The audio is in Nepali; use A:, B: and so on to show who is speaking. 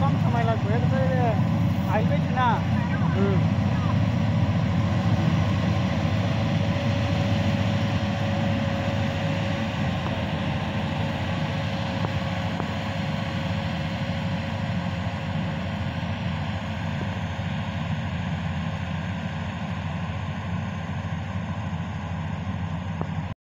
A: कम समय लाग्छ आइसकेन